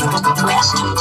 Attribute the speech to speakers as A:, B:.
A: Rest in